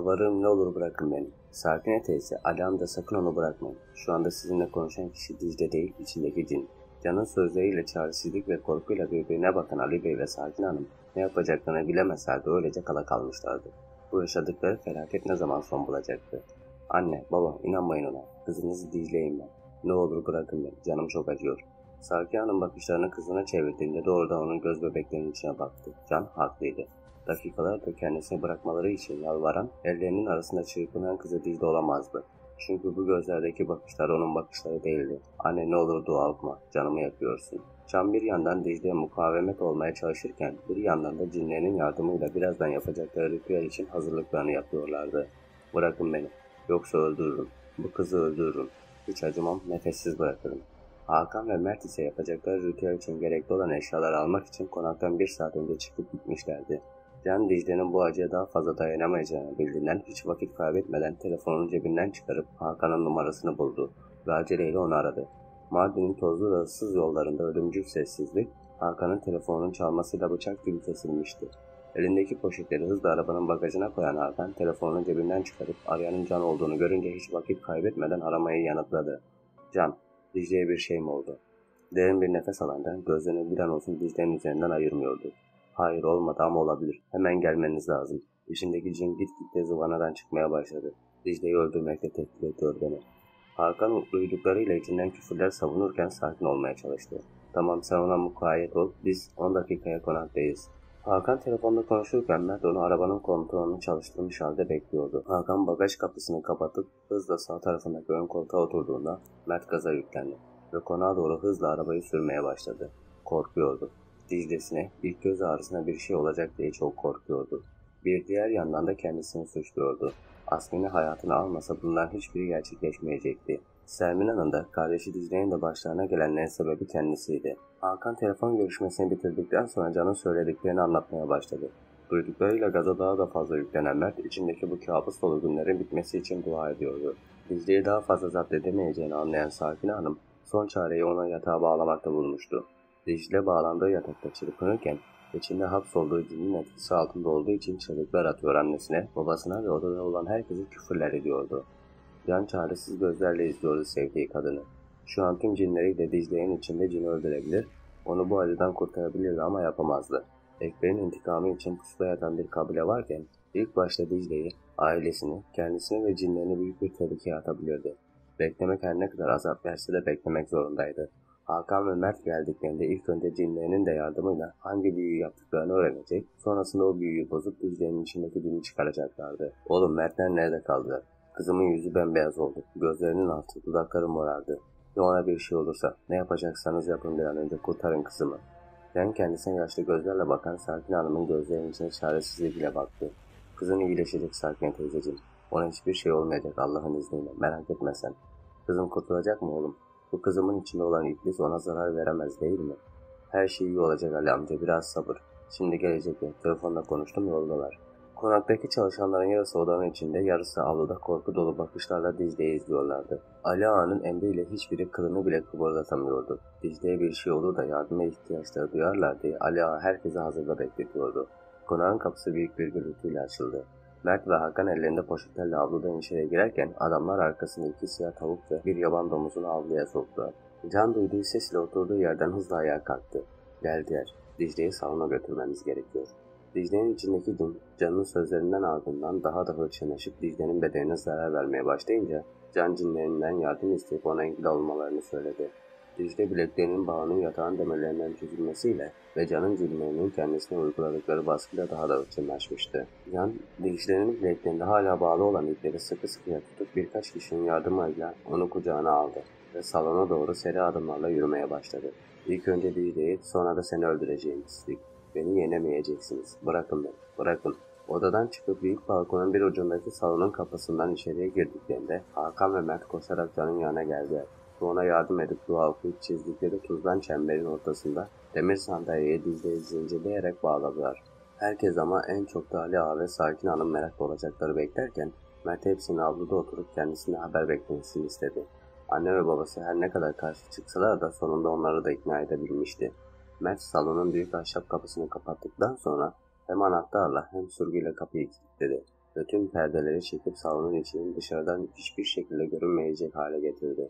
Yalvarırım ne olur bırakın beni. Sakine teyze Alihan da sakın onu bırakmayın. Şu anda sizinle konuşan kişi Dicle değil içindeki cin. Can'ın sözleriyle çaresizlik ve korkuyla birbirine bakan Ali Bey ve Sakin Hanım ne yapacaklarını bilemezlerdi öylece kala kalmışlardı. Bu yaşadıkları felaket ne zaman son bulacaktı? Anne, baba inanmayın ona. Kızınızı Dicle'yim ben. Ne olur bırakın beni. Canım çok acıyor. Sakin Hanım bakışlarını kızına çevirdiğinde doğrudan onun göz bebeklerinin içine baktı. Can haklıydı. Dakikalardır kendisini bırakmaları için yalvaran, ellerinin arasında çırpınan kızı Dicle olamazdı. Çünkü bu gözlerdeki bakışlar onun bakışları değildi. Anne ne olur dua okuma, canımı yakıyorsun. Can bir yandan Dicle'ye mukavemet olmaya çalışırken bir yandan da cinlerinin yardımıyla birazdan yapacakları ritüel için hazırlıklarını yapıyorlardı. Bırakın beni, yoksa öldürürüm. Bu kızı öldürürüm. Hiç acımam, nefessiz bırakırım. Hakan ve Mert ise yapacakları ritüel için gerekli olan eşyaları almak için konaktan bir saat önce çıkıp gitmişlerdi. Can Dicle'nin bu acıya daha fazla dayanamayacağını bildiğinden hiç vakit kaybetmeden telefonunu cebinden çıkarıp Hakan'ın numarasını buldu ve aceleyle onu aradı. Mardin'in tozlu ve ıssız yollarında ölümcül sessizlik Hakan'ın telefonunun çalmasıyla bıçak gibi kesilmişti. Elindeki poşetleri hızla arabanın bagajına koyan Hakan telefonunu cebinden çıkarıp arayanın Can olduğunu görünce hiç vakit kaybetmeden aramayı yanıtladı. Can, Dicle'ye bir şey mi oldu? Derin bir nefes alan gözlerini bir an olsun Dicle'nin üzerinden ayırmıyordu. Hayır olmadı ama olabilir. Hemen gelmeniz lazım. İçindeki cin gitgide zıvanadan çıkmaya başladı. Dicle'yi öldürmekle tehdit ediyor beni. Hakan duyduklarıyla içinden küfürler savunurken sakin olmaya çalıştı. Tamam sen ona mukayyet ol. Biz 10 dakikaya konaktayız. Hakan telefonda konuşurken Mert onu arabanın kontrolünü çalıştırmış halde bekliyordu. Hakan bagaj kapısını kapatıp hızla sağ tarafındaki ön koltuğa oturduğunda Mert gaza yüklendi ve konağa doğru hızla arabayı sürmeye başladı. Korkuyordu. Dicle'sine ilk göz ağrısına bir şey olacak diye çok korkuyordu. Bir diğer yandan da kendisini suçluyordu. Asmini hayatını almasa bundan hiçbiri gerçekleşmeyecekti. Sermina'nın da kardeşi Dicle'nin de başlarına gelenlerin sebebi kendisiydi. Hakan telefon görüşmesini bitirdikten sonra Can'ın söylediklerini anlatmaya başladı. Duyduklarıyla gaza daha da fazla yüklenen Mert içindeki bu kabus dolu günlerin bitmesi için dua ediyordu. Dicle'yi daha fazla zapt edemeyeceğini anlayan Sakine Hanım son çareyi ona yatağa bağlamakta bulmuştu. Dicle bağlandığı yatakta çırpınırken içinde hapsolduğu cinin etkisi altında olduğu için çığlıklar atıyor annesine, babasına ve odada olan herkese küfürler ediyordu. Can çaresiz gözlerle izliyordu sevdiği kadını. Şu an tüm cinleriyle Dicle'nin içinde cini öldürebilir, onu bu acıdan kurtarabilirdi ama yapamazdı. Ekber'in intikamı için pusula yatan bir kabile varken ilk başta Dicle'yi, ailesini, kendisini ve cinlerini büyük bir tehlikeye atabilirdi. Beklemek her ne kadar azap verse de beklemek zorundaydı. Hakan ve Mert geldiklerinde ilk önce cinlerinin de yardımıyla hangi büyüyü yaptıklarını öğrenecek, sonrasında o büyüyü bozup Dicle'nin içindeki cini çıkaracaklardı. Oğlum Mertler nerede kaldılar? Kızımın yüzü bembeyaz oldu. Gözlerinin altı, dudakları morardı. Ya ona bir şey olursa, ne yapacaksanız yapın bir an önce kurtarın kızımı. Ben kendisine yaşlı gözlerle bakan Sakin Hanım'ın gözlerinin içine çaresizlikle baktı. Kızın iyileşecek Sakin teyzeciğim. Ona hiçbir şey olmayacak Allah'ın izniyle. Merak etme sen. Kızım kurtulacak mı oğlum? Bu kızımın içinde olan iblis ona zarar veremez değil mi? Her şey iyi olacak Ali amca biraz sabır. Şimdi gelecekler. Telefonda konuştum yoldalar. Konaktaki çalışanların yarısı odanın içinde, yarısı avluda korku dolu bakışlarla Dicle'yi izliyorlardı. Ali Ağa'nın emriyle hiçbiri kılını bile kıpırdatamıyordu. Dicle'ye bir şey olur da yardıma ihtiyaçları duyarlar diye Ali Ağa herkese hazırda bekletiyordu. Konağın kapısı büyük bir gürültüyle açıldı. Mert ve Hakan ellerinde poşetlerle avludan içeri girerken adamlar arkasında iki siyah tavuk ve bir yaban domuzunu avluya soktular. Can duyduğu sesle oturduğu yerden hızla ayağa kalktı. Geldiler. Dicle'yi salona götürmemiz gerekiyor. Dicle'nin içindeki din, Can'ın sözlerinden ardından daha da hırçınlaşıp Dicle'nin bedenine zarar vermeye başlayınca Can cinlerinden yardım isteyip ona engel olmalarını söyledi. Dicle bileklerinin bağının yatağın demirlerinden çözülmesiyle ve Can'ın cinlerinin kendisine uyguladıkları baskıyla daha da hırçınlaşmıştı. Can, Dicle'nin bileklerinde hala bağlı olan ipleri sıkı sıkıya tutup birkaç kişinin yardımıyla onu kucağına aldı ve salona doğru seri adımlarla yürümeye başladı. İlk önce Dicle'yi sonra da seni öldüreceğim istedik. Beni yenemeyeceksiniz. Bırakın beni. Bırakın. Odadan çıkıp büyük balkonun bir ucundaki salonun kapısından içeriye girdiklerinde Hakan ve Mert koşarak Can'ın yanına geldiler. Ve ona yardım edip dua okuyup çizdikleri tuzdan çemberin ortasında demir sandalyeye dizleri zincirleyerek bağladılar. Herkes ama en çok da Ali Ağa ve Sakin Hanım merakla olacakları beklerken Mert hepsinin avluda oturup kendisine haber beklemesini istedi. Anne ve babası her ne kadar karşı çıksalar da sonunda onları da ikna edebilmişti. Mert salonun büyük ahşap kapısını kapattıktan sonra hem anahtarla hem sürgüyle kapıyı kilitledi. ve tüm perdeleri çekip salonun içinin dışarıdan hiçbir şekilde görünmeyecek hale getirdi.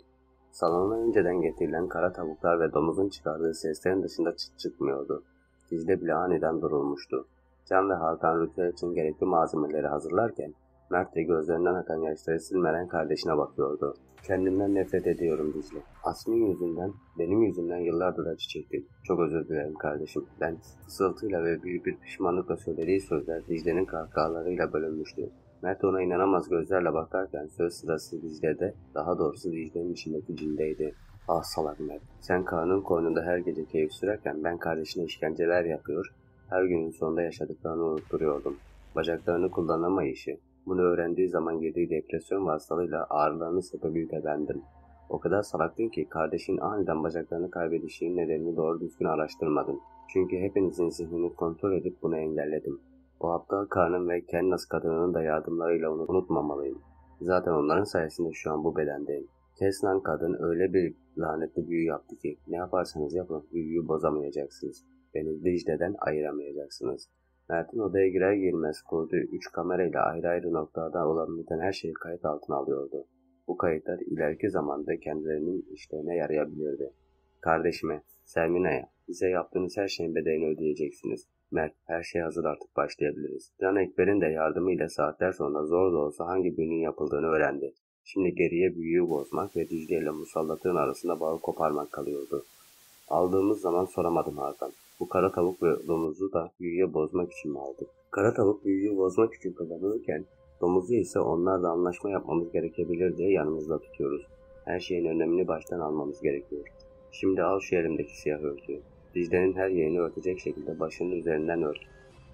Salona önceden getirilen kara tavuklar ve domuzun çıkardığı seslerin dışında çıt çıkmıyordu. Dicle bile aniden durulmuştu. Can ve Hakan ritüel için gerekli malzemeleri hazırlarken Mert de gözlerinden akan yaşları silmeden kardeşine bakıyordu. Kendimden nefret ediyorum Dicle. Asmin yüzünden, benim yüzümden yıllardır acı çektim. Çok özür dilerim kardeşim. Ben fısıltıyla ve büyük bir pişmanlıkla söylediği sözler Dicle'nin kahkahalarıyla bölünmüştü. Mert ona inanamaz gözlerle bakarken söz sırası Dicle'de, daha doğrusu Dicle'nin içindeki cindeydi. Ah salak Mert, sen karnın koynunda her gece keyif sürerken ben kardeşine işkenceler yapıyor, her günün sonunda yaşadıklarını unutturuyordum. Bacaklarını kullanamayışı, bunu öğrendiği zaman girdiği depresyon hastalığıyla ağrılarının sebebi de bendim. O kadar salaktın ki kardeşin aniden bacaklarını kaybedişinin nedenini doğru düzgün araştırmadım. Çünkü hepinizin zihnini kontrol edip bunu engelledim. O aptal karnım ve Kennas kadınının da yardımlarıyla onu unutmamalıyım. Zaten onların sayesinde şu an bu bedendeyim. Kesnan kadın öyle bir lanetli büyü yaptı ki ne yaparsanız yapın büyüyü bozamayacaksınız. Beni Dicle'den ayıramayacaksınız. Mert'in odaya girer girmez kurduğu üç kamerayla ayrı ayrı noktalarda olan biten her şeyi kayıt altına alıyordu. Bu kayıtlar ileriki zamanda kendilerinin işlerine yarayabilirdi. Kardeşime, Sermina'ya, bize yaptığınız her şeyin bedelini ödeyeceksiniz. Mert, her şey hazır artık başlayabiliriz. Can Ekber'in de yardımıyla saatler sonra zor da olsa hangi büyünün yapıldığını öğrendi. Şimdi geriye büyüyü bozmak ve Dicle ile musallatığın arasında bağı koparmak kalıyordu. Aldığımız zaman soramadım Hakan. Bu kara tavuk ve domuzu da büyüye bozmak için mi aldık? Kara tavuk büyüyü bozmak için kullanılırken domuzu ise onlarla anlaşma yapmamız gerekebilir diye yanımızda tutuyoruz. Her şeyin önemini baştan almamız gerekiyor. Şimdi al şu elimdeki siyah örtüyü. Dicle'nin her yerini örtecek şekilde başının üzerinden ört.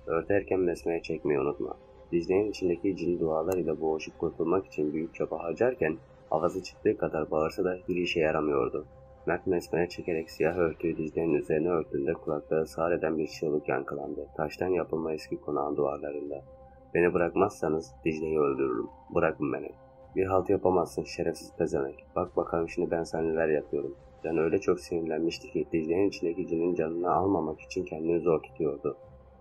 Örterken mesmeye çekmeyi unutma. Dicle'nin içindeki cin dualar ile boğuşup kurtulmak için büyük çaba harcarken havası çıktığı kadar bağırsa da bir işe yaramıyordu. Mert mesmeye çekerek siyah örtüyü dizlerinin üzerine örttüğünde kulakları sağır eden bir çığlık yankılandı. Taştan yapılma eski konağın duvarlarında. Beni bırakmazsanız Dicle'yi öldürürüm. Bırakın beni. Bir halt yapamazsın şerefsiz pezemek. Bak bakalım şimdi ben sana neler yapıyorum. Can öyle çok sinirlenmişti ki Dicle'nin içindeki cinin canını almamak için kendini zor tutuyordu.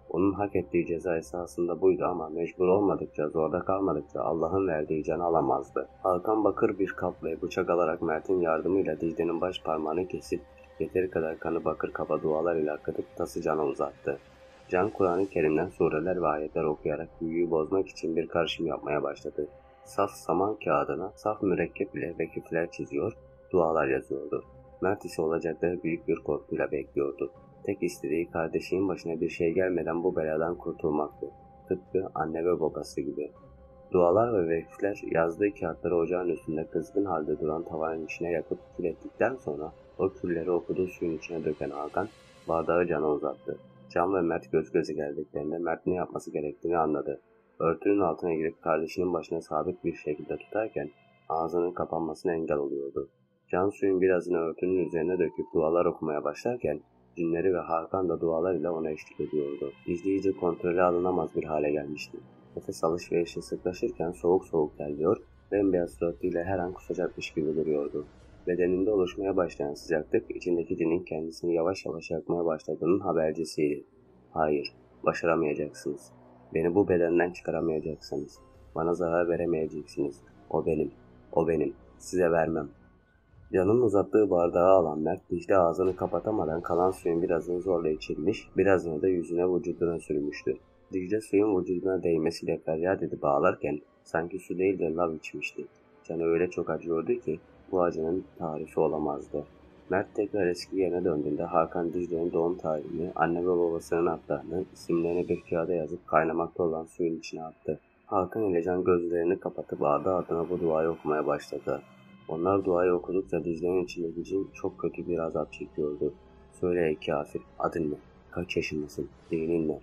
Onun hak ettiği ceza esasında buydu ama mecbur olmadıkça, zorda kalmadıkça Allah'ın verdiği canı alamazdı. Hakan Bakır bir kap ve bıçak alarak Mert'in yardımıyla Dicle'nin baş parmağını kesip yeteri kadar kanı bakır kaba dualar ile akıtıp tası cana uzattı. Can Kur'an-ı Kerim'den sureler ve ayetler okuyarak büyüyü bozmak için bir karışım yapmaya başladı. Saf saman kağıdına saf mürekkep ile vekifler çiziyor, dualar yazıyordu. Mert ise olacakları büyük bir korkuyla bekliyordu. Tek istediği kardeşinin başına bir şey gelmeden bu beladan kurtulmaktı. Tıpkı anne ve babası gibi. Dualar ve vekifler yazdığı kağıtları ocağın üstünde kızgın halde duran tavanın içine yakıp kül ettikten sonra o külleri okuduğu suyun içine döken Hakan bardağı cana uzattı. Can ve Mert göz göze geldiklerinde Mert ne yapması gerektiğini anladı. Örtünün altına girip kardeşinin başına sabit bir şekilde tutarken ağzının kapanmasına engel oluyordu. Can suyun birazını örtünün üzerine döküp dualar okumaya başlarken cinleri ve Hakan da dualar ile ona eşlik ediyordu. İzleyici kontrolü alınamaz bir hale gelmişti. Nefes alışverişi sıklaşırken soğuk soğuk terliyor, bembeyaz suratıyla her an kusacakmış gibi duruyordu. Bedeninde oluşmaya başlayan sıcaklık içindeki cinin kendisini yavaş yavaş yakmaya başladığının habercisiydi. Hayır, başaramayacaksınız. Beni bu bedenden çıkaramayacaksınız. Bana zarar veremeyeceksiniz. O benim, o benim. Size vermem. Canın uzattığı bardağı alan Mert Dicle ağzını kapatamadan kalan suyun birazını zorla içilmiş, birazını da yüzüne vücuduna sürmüştü. Dicle suyun vücuduna değmesiyle feryat edip ağlarken sanki su değil de lav içmişti. Canı öyle çok acıyordu ki bu acının tarifi olamazdı. Mert tekrar eski yerine döndüğünde Hakan Dicle'nin doğum tarihini, anne ve babasının adlarını, isimlerini bir kağıda yazıp kaynamakta olan suyun içine attı. Hakan ile Can gözlerini kapatıp adı adına bu duayı okumaya başladı. Onlar duayı okudukça Dicle'nin içindeki cin çok kötü bir azap çekiyordu. Söyle ey kafir, adın ne? Kaç yaşındasın? Dinin ne?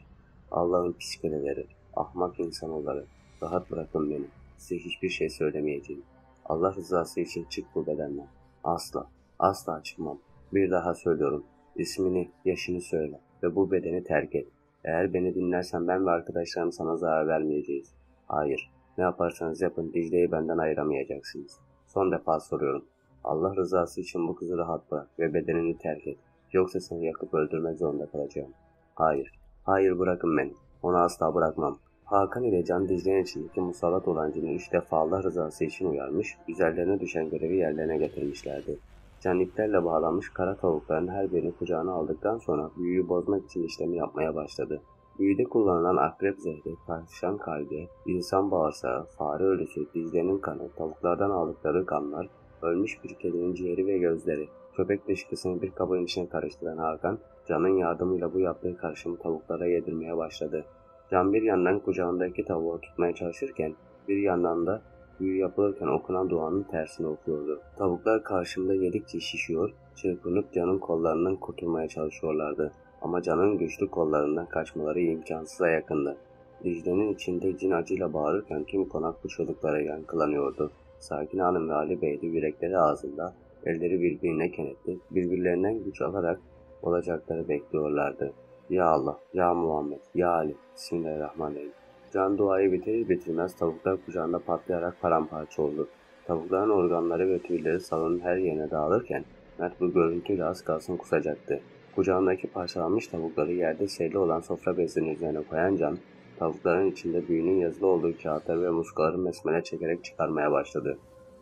Allah'ın psikololeri, ahmak insanoları, rahat bırakın beni. Size hiçbir şey söylemeyeceğim. Allah rızası için çık bu bedenden. Asla, asla çıkmam. Bir daha söylüyorum. İsmini, yaşını söyle ve bu bedeni terk et. Eğer beni dinlersen ben ve arkadaşlarım sana zarar vermeyeceğiz. Hayır, ne yaparsanız yapın Dicle'yi benden ayıramayacaksınız. Son defa soruyorum. Allah rızası için bu kızı rahat bırak ve bedenini terk et. Yoksa seni yakıp öldürmek zorunda kalacağım. Hayır, hayır bırakın beni. Onu asla bırakmam. Hakan ile Can Dicle'nin içindeki musallat olan cini üç defa Allah rızası için uyarmış, üzerlerine düşen görevi yerlerine getirmişlerdi. Can iplerle bağlanmış kara tavukların her birini kucağına aldıktan sonra büyüyü bozmak için işlemi yapmaya başladı. Büyüde kullanılan akrep zehri, tavşan kalbi, insan bağırsağı, fare ölüsü, dizlerinin kanı, tavuklardan aldıkları kanlar, ölmüş bir kedinin ciğeri ve gözleri, köpek dışkısını bir kabın içine karıştıran Hakan, Can'ın yardımıyla bu yaptığı karışımı tavuklara yedirmeye başladı. Can bir yandan kucağındaki tavuğu tutmaya çalışırken, bir yandan da büyü yapılırken okunan duanın tersini okuyordu. Tavuklar karşımda yedikçe şişiyor, çırpınıp Can'ın kollarından kurtulmaya çalışıyorlardı. Ama Can'ın güçlü kollarından kaçmaları imkansıza yakındı. Dicle'nin içinde cin acıyla bağırırken tüm konak bu çığlıklara yankılanıyordu. Sakin Hanım ve Ali Bey de yürekleri ağzında, elleri birbirine kenetli, birbirlerinden güç alarak olacakları bekliyorlardı. Ya Allah, Ya Muhammed, Ya Ali, Bismillahirrahmanirrahim. Can duayı bitirir bitirmez tavuklar kucağında patlayarak paramparça oldu. Tavukların organları ve tüyleri salonun her yerine dağılırken Mert bu görüntüyle az kalsın kusacaktı. Kucağındaki parçalanmış tavukları yerde serili olan sofra bezinin üzerine koyan Can, tavukların içinde büyünün yazılı olduğu kağıtları ve muskaları mesmele çekerek çıkarmaya başladı.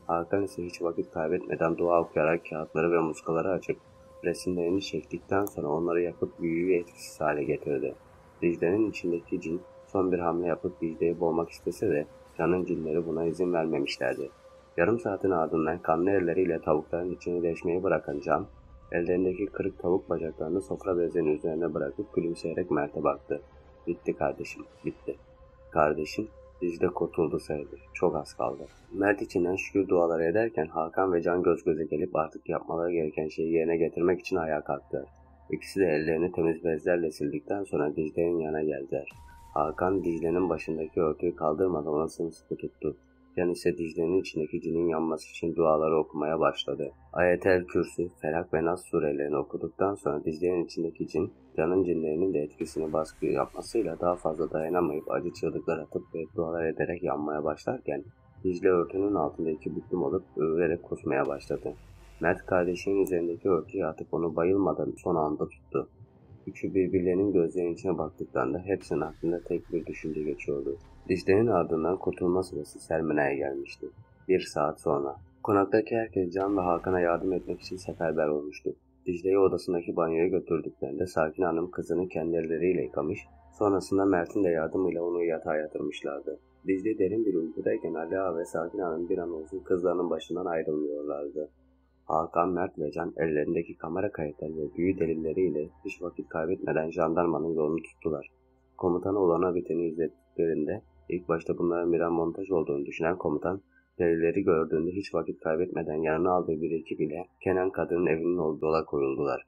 Hakan ise hiç vakit kaybetmeden dua okuyarak kağıtları ve muskaları açıp resimlerini çektikten sonra onları yakıp büyüyü etkisiz hale getirdi. Dicle'nin içindeki cin son bir hamle yapıp Dicle'yi boğmak istese de Can'ın cinleri buna izin vermemişlerdi. Yarım saatin ardından kanlı elleriyle tavukların içini deşmeyi bırakan Can, ellerindeki kırık tavuk bacaklarını sofra bezinin üzerine bırakıp gülümseyerek Mert'e baktı. Bitti kardeşim, bitti. Kardeşim, Dicle kurtuldu sayılır. Çok az kaldı. Mert içinden şükür duaları ederken Hakan ve Can göz göze gelip artık yapmaları gereken şeyi yerine getirmek için ayağa kalktılar. İkisi de ellerini temiz bezlerle sildikten sonra Dicle'nin yanına geldiler. Hakan Dicle'nin başındaki örtüyü kaldırmadan ona sımsıkı tuttu. Can ise Dicle'nin içindeki cinin yanması için duaları okumaya başladı. Ayetel Kürsü, Felak ve Nas surelerini okuduktan sonra Dicle'nin içindeki cin, Can'ın cinlerinin de etkisini baskı yapmasıyla daha fazla dayanamayıp acı çığlıklar atıp ve dualar ederek yanmaya başlarken Dicle örtünün altında iki büklüm olup övülerek kusmaya başladı. Mert kardeşinin üzerindeki örtüyü atıp onu bayılmadan son anda tuttu. Üçü birbirlerinin gözlerinin içine baktıklarında hepsinin aklında tek bir düşünce geçiyordu. Dicle'nin ardından kurtulma sırası Sermena'ya gelmişti. Bir saat sonra. Konaktaki herkes Can ve Hakan'a yardım etmek için seferber olmuştu. Dicle'yi odasındaki banyoya götürdüklerinde Sakin Hanım kızını kendi elleriyle yıkamış, sonrasında Mert'in de yardımıyla onu yatağa yatırmışlardı. Dicle derin bir uykudayken Ali Ağa ve Sakin Hanım bir an olsun kızlarının başından ayrılmıyorlardı. Hakan, Mert ve Can ellerindeki kamera kayıtları ve büyü delilleriyle hiç vakit kaybetmeden jandarmanın yolunu tuttular. Komutanı olana biteni izlediklerinde ilk başta bunların birer montaj olduğunu düşünen komutan delilleri gördüğünde hiç vakit kaybetmeden yanına aldığı bir ekip ile Kenan kadının evinin olduğu yola koyuldular.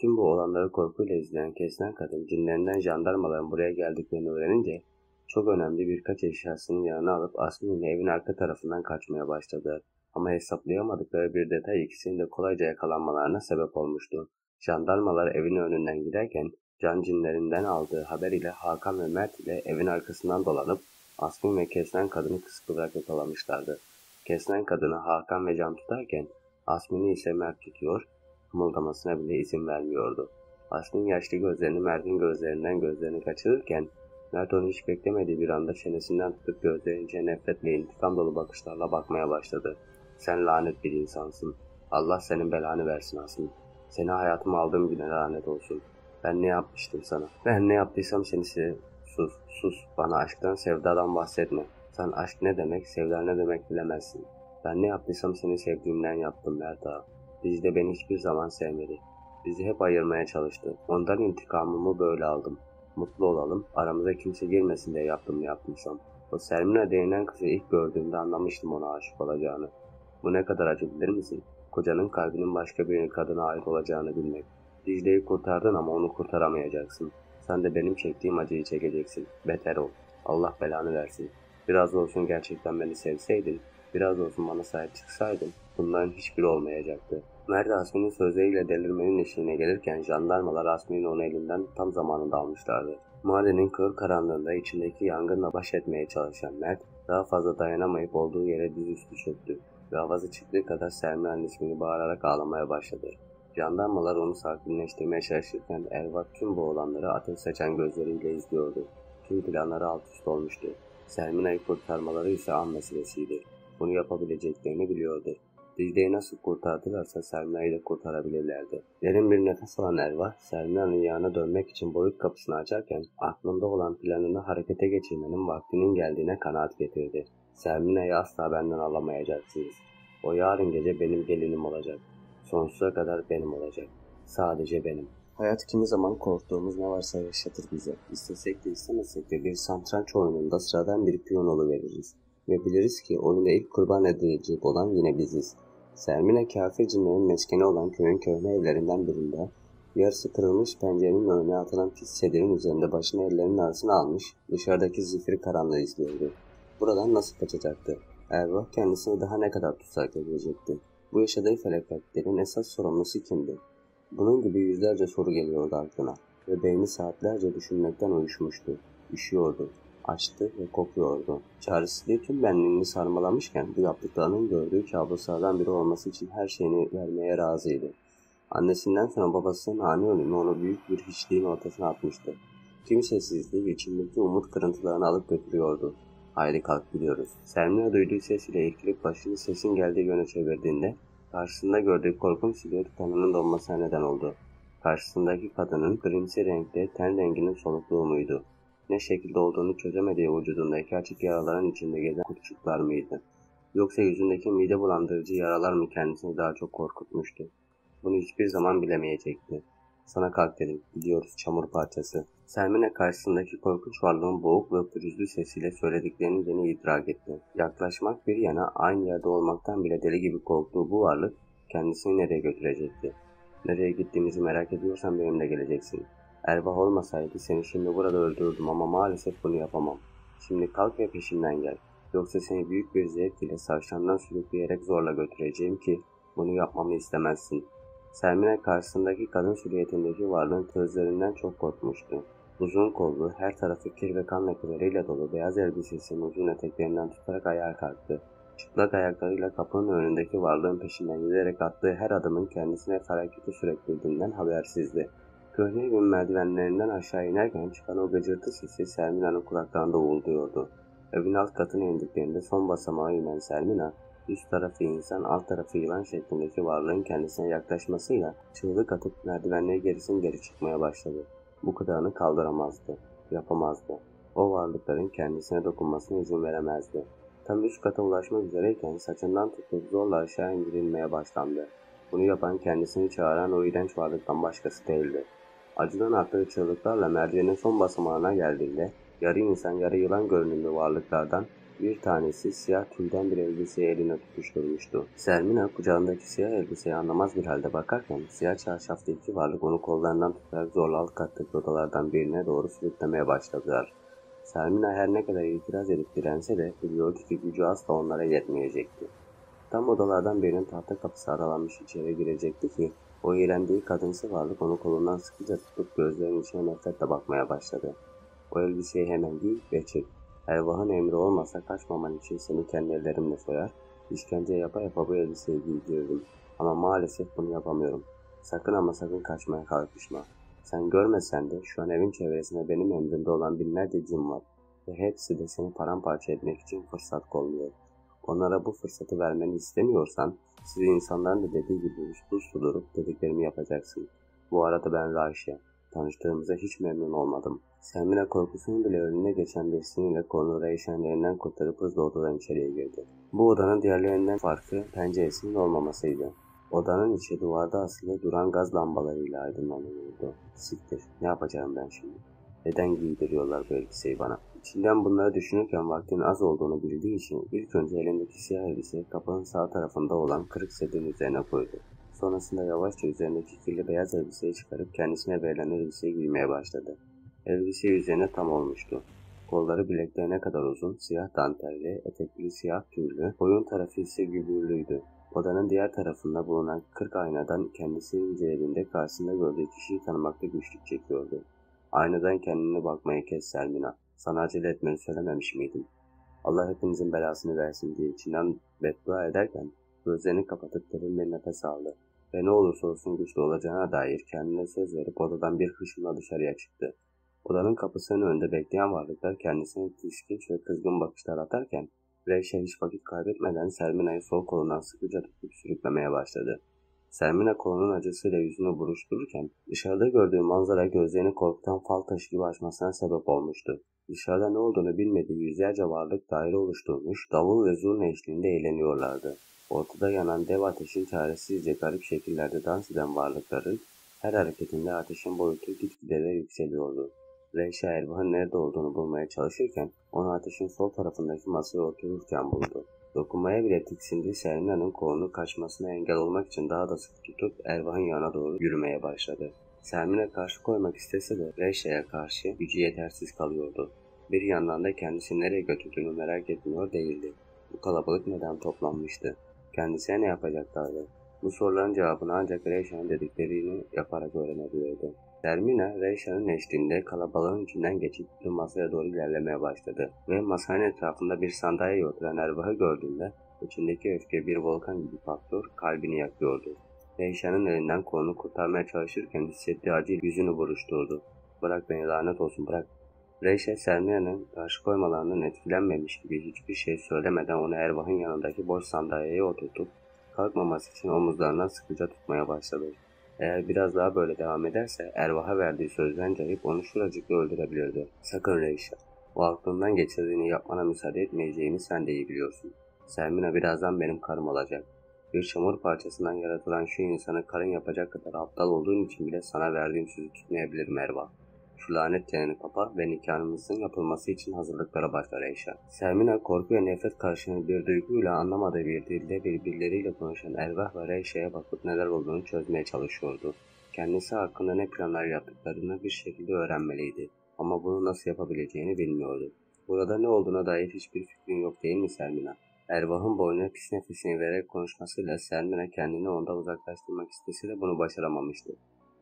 Tüm bu olanları korkuyla izleyen Kesnen kadın cinlerinden jandarmaların buraya geldiklerini öğrenince çok önemli birkaç eşyasının yanına alıp Aslı'nın evin arka tarafından kaçmaya başladı. Ama hesaplayamadıkları bir detay ikisinin de kolayca yakalanmalarına sebep olmuştu. Jandarmalar evin önünden giderken can cinlerinden aldığı haber ile Hakan ve Mert ile evin arkasından dolanıp Asmin ve Kesnen kadını kıskıvrak yakalamışlardı. Kesnen kadını Hakan ve Can tutarken Asmin'i ise Mert tutuyor, kımıldamasına bile izin vermiyordu. Asmin yaşlı gözlerini Mert'in gözlerinden gözlerini kaçırırken Mert onu hiç beklemediği bir anda çenesinden tutup gözlerince nefretle intikam dolu bakışlarla bakmaya başladı. Sen lanet bir insansın. Allah senin belanı versin Asmin. Seni hayatıma aldığım güne lanet olsun. Ben ne yapmıştım sana? Ben ne yaptıysam seni. Sus, sus. Bana aşktan, sevdadan bahsetme. Sen aşk ne demek, sevda ne demek bilemezsin. Ben ne yaptıysam seni sevdiğimden yaptım ağa. Dicle beni hiçbir zaman sevmedi. Bizi hep ayırmaya çalıştı. Ondan intikamımı böyle aldım. Mutlu olalım, aramıza kimse girmesin diye yaptım ne yaptıysam. O Sermina denilen kızı ilk gördüğümde anlamıştım ona aşık olacağını. Bu ne kadar acı bilir misin? Kocanın kalbinin başka bir kadına ait olacağını bilmek. Dicle'yi kurtardın ama onu kurtaramayacaksın. Sen de benim çektiğim acıyı çekeceksin. Beter ol. Allah belanı versin. Biraz olsun gerçekten beni sevseydin, biraz olsun bana sahip çıksaydın, bunların hiçbiri olmayacaktı. Mert Asmin'in sözleriyle delirmenin eşiğine gelirken jandarmalar Asmin'in onu elinden tam zamanında almışlardı. Mahallenin kör karanlığında içindeki yangınla baş etmeye çalışan Mert, daha fazla dayanamayıp olduğu yere dizüstü çöktü ve avazı çıktığı kadar Selma'nın ismini bağırarak ağlamaya başladı. Jandarmalar onu sakinleştirmeye çalışırken Ervat tüm bu olanları ateş saçan gözleriyle izliyordu. tüm planları alt üst olmuştu. Sermina'yı kurtarmaları ise an meselesiydi. Bunu yapabileceklerini biliyordu. Dicle'yi nasıl kurtardılarsa Sermina'yı da kurtarabilirlerdi. Derin bir nefes alan Erva, Sermina'nın yanına dönmek için boyut kapısını açarken aklında olan planını harekete geçirmenin vaktinin geldiğine kanaat getirdi. Sermina'yı asla benden alamayacaksınız. O yarın gece benim gelinim olacak. Sonsuza kadar benim olacak. Sadece benim. Hayat kimi zaman korktuğumuz ne varsa yaşatır bize. İstesek de istemesek de bir santranç oyununda sıradan bir piyon veririz. Ve biliriz ki oyunda ilk kurban edilecek olan yine biziz. Sermine kafir cinlerin meskeni olan köyün köhne evlerinden birinde yarısı kırılmış pencerenin önüne atılan pis sedirin üzerinde başını ellerinin arasına almış dışarıdaki zifiri karanlığı izliyordu. Buradan nasıl kaçacaktı? Ervah kendisini daha ne kadar tutsak edecekti? Bu yaşadığı felaketlerin esas sorumlusu kimdi? Bunun gibi yüzlerce soru geliyordu aklına ve beyni saatlerce düşünmekten uyuşmuştu. Üşüyordu, açtı ve kokuyordu. Çaresizliği tüm benliğini sarmalamışken bu yaptıklarının gördüğü kabuslardan biri olması için her şeyini vermeye razıydı. Annesinden sonra babasının ani ölümü onu büyük bir hiçliğin ortasına atmıştı. Kimsesizliği içindeki umut kırıntılarını alıp götürüyordu. Haydi kalk gidiyoruz. Selmina duyduğu ses ile irkilip başını sesin geldiği yöne çevirdiğinde karşısında gördüğü korkunç silüet kanının donmasına neden oldu. Karşısındaki kadının grimsi renkte ten renginin solukluğu muydu? Ne şekilde olduğunu çözemediği vücudundaki açık yaraların içinde gezen kurtçuklar mıydı? Yoksa yüzündeki mide bulandırıcı yaralar mı kendisini daha çok korkutmuştu? Bunu hiçbir zaman bilemeyecekti. Sana kalk dedim. Gidiyoruz çamur parçası. Selmine karşısındaki korkunç varlığın boğuk ve pürüzlü sesiyle söylediklerini yeni idrak etti. Yaklaşmak bir yana aynı yerde olmaktan bile deli gibi korktuğu bu varlık kendisini nereye götürecekti? Nereye gittiğimizi merak ediyorsan benimle geleceksin. Erbah olmasaydı seni şimdi burada öldürürdüm ama maalesef bunu yapamam. Şimdi kalk ve peşimden gel. Yoksa seni büyük bir zevk ile savşandan sürükleyerek zorla götüreceğim ki bunu yapmamı istemezsin. Selmine karşısındaki kadın silüetindeki varlığın gözlerinden çok korkmuştu. Uzun kollu, her tarafı kir ve kan lekeleriyle dolu beyaz elbisesinin uzun eteklerinden tutarak ayağa kalktı. Çıplak ayaklarıyla kapının önündeki varlığın peşinden giderek attığı her adımın kendisine hareketi sürekliliğinden habersizdi. Köhne evin merdivenlerinden aşağı inerken çıkan o gıcırtı sesi Selmina'nın kulaklarında uğulduyordu. Evin alt katına indiklerinde son basamağa inen Selmina, üst tarafı insan, alt tarafı yılan şeklindeki varlığın kendisine yaklaşmasıyla çığlık atıp merdivenleri gerisin geri çıkmaya başladı. Bu kadarını kaldıramazdı, yapamazdı. O varlıkların kendisine dokunmasına izin veremezdi. Tam üst kata ulaşmak üzereyken saçından tutup zorla aşağı indirilmeye başlandı. Bunu yapan kendisini çağıran o iğrenç varlıktan başkası değildi. Acıdan attığı çığlıklarla merdivenin son basamağına geldiğinde yarı insan yarı yılan görünümlü varlıklardan bir tanesi siyah tülden bir elbiseyi eline tutuşturmuştu. Selmina kucağındaki siyah elbiseyi anlamaz bir halde bakarken siyah çarşaflı iki varlık onu kollarından tutarak zorla alt kattaki odalardan birine doğru sürüklemeye başladılar. Selmina her ne kadar itiraz edip dirense de biliyordu ki gücü asla onlara yetmeyecekti. Tam odalardan birinin tahta kapısı aralanmış içeri girecekti ki o iğrendiği kadınsı varlık onu kolundan sıkıca tutup gözlerinin içine nefretle bakmaya başladı. O elbiseyi hemen giy ve çık. Ervah'ın emri olmasa kaçmaman için seni kendi ellerimle soyar, işkence yapa yapa bu elbiseyi giydirirdim. Ama maalesef bunu yapamıyorum. Sakın ama sakın kaçmaya kalkışma. Sen görmesen de şu an evin çevresinde benim emrimde olan binlerce cin var ve hepsi de seni paramparça etmek için fırsat kolluyor. Onlara bu fırsatı vermeni istemiyorsan sizi insanların da dediği gibi uslu uslu durup dediklerimi yapacaksın. Bu arada ben Raşya. Tanıştığımıza hiç memnun olmadım. Selmina korkusunun bile önüne geçen bir sinirle Cornur'a işenlerinden kurtarıp hızla odadan içeriye girdi. Bu odanın diğerlerinden farkı penceresinin olmamasıydı. Odanın içi duvarda asılı duran gaz lambalarıyla aydınlanıyordu. Siktir, ne yapacağım ben şimdi? Neden giydiriyorlar bu elbiseyi bana? İçinden bunları düşünürken vaktin az olduğunu bildiği için ilk önce elindeki siyah elbiseyi kapının sağ tarafında olan kırık sedin üzerine koydu. Sonrasında yavaşça üzerindeki kirli beyaz elbiseyi çıkarıp kendisine verilen elbiseyi giymeye başladı. Elbise üzerine tam olmuştu. Kolları bileklerine kadar uzun, siyah dantelli, etekli siyah tüylü, boyun tarafı ise gübürlüydü. Odanın diğer tarafında bulunan kırk aynadan kendisi incelediğinde karşısında gördüğü kişiyi tanımakta güçlük çekiyordu. Aynadan kendine bakmayı kes Selmina. Sana acele etmeni söylememiş miydim? Allah hepinizin belasını versin diye içinden beddua ederken gözlerini kapatıp derin bir nefes aldı ve ne olursa olsun güçlü olacağına dair kendine söz verip odadan bir hışımla dışarıya çıktı. Odanın kapısının önünde bekleyen varlıklar kendisine tiskinç ve kızgın bakışlar atarken Reyşe hiç vakit kaybetmeden Sermina'yı sol kolundan sıkıca tutup sürüklemeye başladı. Sermina kolunun acısıyla yüzünü buruştururken dışarıda gördüğü manzara gözlerini korkutan fal taşı gibi açmasına sebep olmuştu. Dışarıda ne olduğunu bilmediği yüzlerce varlık daire oluşturmuş, davul ve zurna eşliğinde eğleniyorlardı. Ortada yanan dev ateşin çaresizce garip şekillerde dans eden varlıkların her hareketinde ateşin boyutu gitgide de yükseliyordu. Reyşa Elvah'ın nerede olduğunu bulmaya çalışırken onu ateşin sol tarafındaki masaya otururken buldu. Dokunmaya bile tiksindiği Serena'nın kolunu kaçmasına engel olmak için daha da sık tutup Elvah'ın yanına doğru yürümeye başladı. Selmin'e karşı koymak istese de Reyşa'ya karşı gücü yetersiz kalıyordu. Bir yandan da kendisi nereye götürdüğünü merak etmiyor değildi. Bu kalabalık neden toplanmıştı? Kendisine ne yapacaklardı? Bu soruların cevabını ancak Reyşa'nın dediklerini yaparak öğrenebilirdi. Termina, Reyşa'nın eşliğinde kalabalığın içinden geçip bir masaya doğru ilerlemeye başladı ve masanın etrafında bir sandalyeye oturan Ervah'ı gördüğünde içindeki öfke bir volkan gibi patlıyor, kalbini yakıyordu. Reyşa'nın elinden kolunu kurtarmaya çalışırken hissettiği acı yüzünü buruşturdu. Bırak beni lanet olsun bırak. Reyşe Selmiye'nin karşı koymalarından etkilenmemiş gibi hiçbir şey söylemeden onu Ervah'ın yanındaki boş sandalyeye oturtup kalkmaması için omuzlarından sıkıca tutmaya başladı. Eğer biraz daha böyle devam ederse Ervah'a verdiği sözden cayıp onu şuracıkla öldürebilirdi. Sakın Reyşa. O aklından geçirdiğini yapmana müsaade etmeyeceğimi sen de iyi biliyorsun. Selmina birazdan benim karım olacak. Bir çamur parçasından yaratılan şu insanı karın yapacak kadar aptal olduğun için bile sana verdiğim sözü tutmayabilirim Erva. Şu lanet çeneni kapa ve nikahımızın yapılması için hazırlıklara başlar Eyşa. Sermina korku ve nefret karşılığı bir duyguyla anlamadığı bir dilde birbirleriyle konuşan Ervah ve Reyşa'ya bakıp neler olduğunu çözmeye çalışıyordu. Kendisi hakkında ne planlar yaptıklarını bir şekilde öğrenmeliydi. Ama bunu nasıl yapabileceğini bilmiyordu. Burada ne olduğuna dair hiçbir fikrin yok değil mi Sermina? Ervah'ın boynuna pis nefesini vererek konuşmasıyla Sermina kendini ondan uzaklaştırmak istese de bunu başaramamıştı.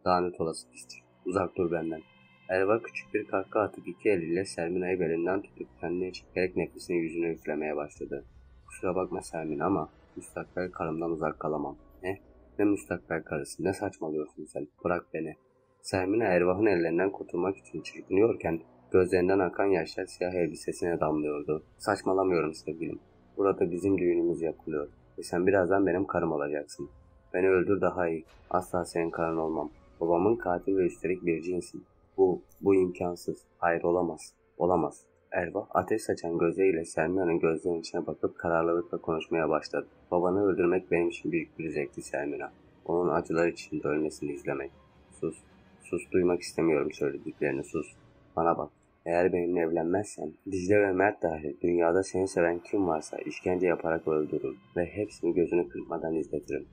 Lanet olası pistir. Uzak dur benden. Erva küçük bir kahkaha atıp iki eliyle Sermina'yı belinden tutup kendine çekerek nefesini yüzüne üflemeye başladı. Kusura bakma Sermin ama müstakbel karımdan uzak kalamam. Ne? Ne müstakbel karısı? Ne saçmalıyorsun sen? Bırak beni. Sermina Ervah'ın ellerinden kurtulmak için çırpınıyorken gözlerinden akan yaşlar siyah elbisesine damlıyordu. Saçmalamıyorum sevgilim. Burada bizim düğünümüz yapılıyor. Ve sen birazdan benim karım olacaksın. Beni öldür daha iyi. Asla senin karın olmam. Babamın katil ve üstelik bir cinsin. Bu, bu imkansız. Hayır olamaz. Olamaz. Erva ateş saçan gözleriyle Selmina'nın gözlerinin içine bakıp kararlılıkla konuşmaya başladı. Babanı öldürmek benim için büyük bir zevkti Selmina. Onun acılar içinde ölmesini izlemek. Sus. Sus duymak istemiyorum söylediklerini sus. Bana bak. Eğer benimle evlenmezsen Dicle ve Mert dahil dünyada seni seven kim varsa işkence yaparak öldürürüm ve hepsini gözünü kırpmadan izletirim.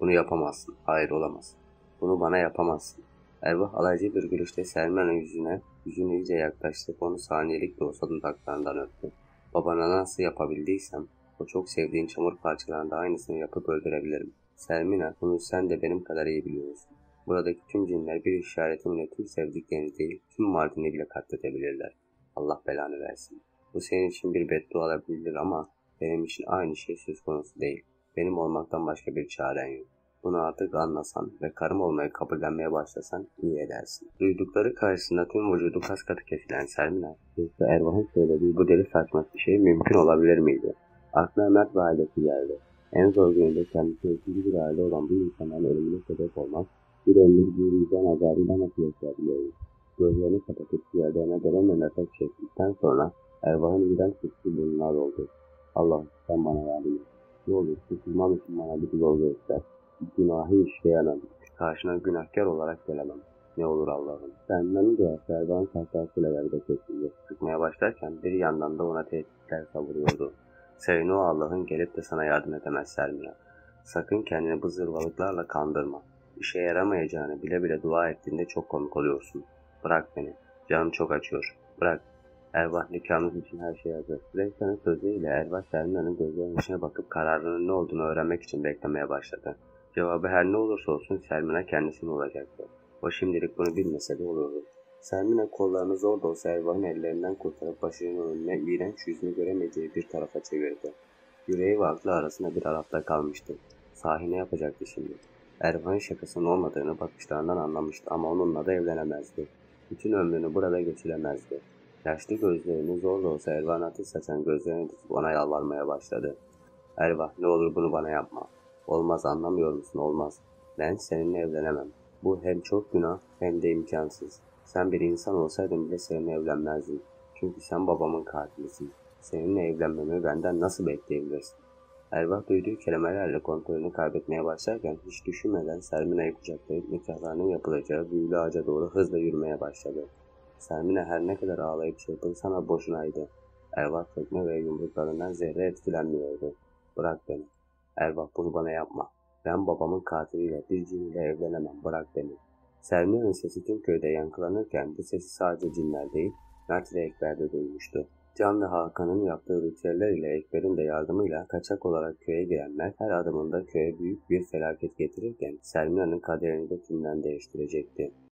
Bunu yapamazsın. Hayır olamaz. Bunu bana yapamazsın. Ervah alaycı bir gülüşle Selman'ın yüzüne, yüzünü iyice yaklaştırıp onu saniyelik de olsa dudaklarından öptü. Babana nasıl yapabildiysem, o çok sevdiğin çamur parçalarında aynısını yapıp öldürebilirim. Selmina, bunu sen de benim kadar iyi biliyorsun. Buradaki tüm cinler bir işaretimle tüm sevdiklerini değil, tüm Mardin'i bile katledebilirler. Allah belanı versin. Bu senin için bir beddua olabilir ama benim için aynı şey söz konusu değil. Benim olmaktan başka bir çaren yok. Bunu artık anlasan ve karım olmayı kabullenmeye başlasan iyi edersin. Duydukları karşısında tüm vücudu kas katı kesilen Selmina, yoksa Ervah'ın söylediği bu deli saçma bir şey mümkün olabilir miydi? Aklına Mert ve ailesi geldi. En zor gününde kendisi ikinci bir aile olan bu insanların ölümüne sebep olmak, bir ömür bir vicdan azabıyla nasıl yaşayabiliyoruz? Gözlerini kapatıp yerlerine derin nefes çektikten sonra Ervah'ın birden sessiz burnuna oldu. Allah sen bana yardım et. Ne olur kurtulmam için bana bir yol göster günahı işleyemem. Karşına günahkar olarak gelemem. Ne olur Allah'ım. Senden de Serdan yerde kesildi. Sıkmaya başlarken bir yandan da ona tehditler savuruyordu. Senin o Allah'ın gelip de sana yardım edemez Selmina. Sakın kendini bu zırvalıklarla kandırma. İşe yaramayacağını bile bile dua ettiğinde çok komik oluyorsun. Bırak beni. Canım çok acıyor. Bırak. Ervah nikahımız için her şey hazır. Reysa'nın sözüyle Ervah Selmina'nın gözlerinin içine bakıp kararının ne olduğunu öğrenmek için beklemeye başladı. Cevabı her ne olursa olsun Selmina kendisine olacaktı. O şimdilik bunu bilmese de olurdu. Selmina kollarını zor da olsa Ervah'ın ellerinden kurtarıp başının önüne iğrenç yüzünü göremeyeceği bir tarafa çevirdi. Yüreği ve aklı arasında bir arafta kalmıştı. Sahi ne yapacaktı şimdi? Ervah'ın şakasının olmadığını bakışlarından anlamıştı ama onunla da evlenemezdi. bütün ömrünü burada geçiremezdi. Yaşlı gözlerini zor da olsa Erva'nın ateş saçan gözlerini dikip ona yalvarmaya başladı. Erva ne olur bunu bana yapma. Olmaz anlamıyor musun olmaz. Ben seninle evlenemem. Bu hem çok günah hem de imkansız. Sen bir insan olsaydın bile seninle evlenmezdin. Çünkü sen babamın katilisin. Seninle evlenmemi benden nasıl bekleyebilirsin? Ervah duyduğu kelimelerle kontrolünü kaybetmeye başlarken hiç düşünmeden Sermina'yı kucaklayıp nikahlarının yapılacağı büyülü ağaca doğru hızla yürümeye başladı. Sermina her ne kadar ağlayıp çırpınsana boşunaydı. Ervah tekme ve yumruklarından zerre etkilenmiyordu. Bırak beni. Ervah bunu bana yapma. Ben babamın katiliyle bir ciniyle evlenemem. Bırak beni. Sermina'nın sesi tüm köyde yankılanırken bu sesi sadece cinler değil, Mert ve Ekber de duymuştu. Can ve Hakan'ın yaptığı ritüeller ile Ekber'in de yardımıyla kaçak olarak köye girenler her adımında köye büyük bir felaket getirirken Sermina'nın kaderini de tümden değiştirecekti.